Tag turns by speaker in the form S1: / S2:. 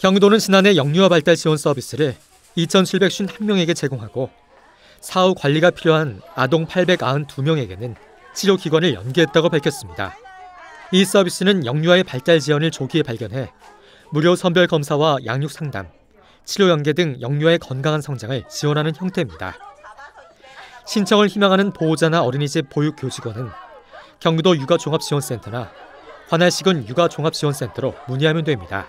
S1: 경기도는 지난해 영유아 발달 지원 서비스를 2,751명에게 제공하고 사후 관리가 필요한 아동 892명에게는 치료 기관을 연계했다고 밝혔습니다. 이 서비스는 영유아의 발달 지연을 조기에 발견해 무료 선별 검사와 양육 상담, 치료 연계 등 영유아의 건강한 성장을 지원하는 형태입니다. 신청을 희망하는 보호자나 어린이집 보육 교직원은 경기도 육아종합지원센터나 관할시군 육아종합지원센터로 문의하면 됩니다.